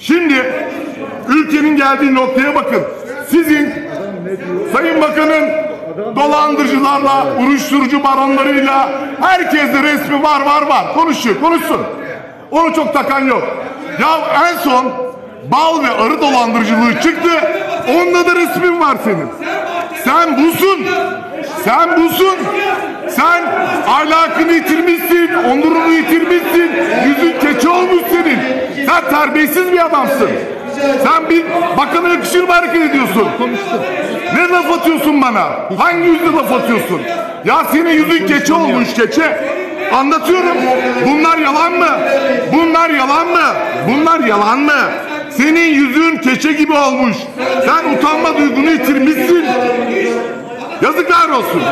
Şimdi ülkenin geldiği noktaya bakın. Sizin Sayın Bakan'ın dolandırıcılarla, uyuşturucu baronlarıyla herkeste resmi var var var. Konuşuyor, konuşsun. Onu çok takan yok. Ya en son bal ve arı dolandırıcılığı çıktı. Onda da resmin var senin. Sen busun. Sen busun. Sen ahlakını yitirmişsin, onurunu yitirmişsin, yüzün keçi olmuş senin. Sen terbiyesiz bir adamsın. Sen bir bakana yakışır mı hareket ediyorsun? Ne laf atıyorsun bana? Hangi yüzle laf atıyorsun? Ya senin yüzün keçe olmuş keçe. Anlatıyorum. Bunlar yalan mı? Bunlar yalan mı? Bunlar yalan mı? Senin yüzün keçe gibi olmuş. Sen utanma duygunu yitirmişsin. Yazıklar olsun.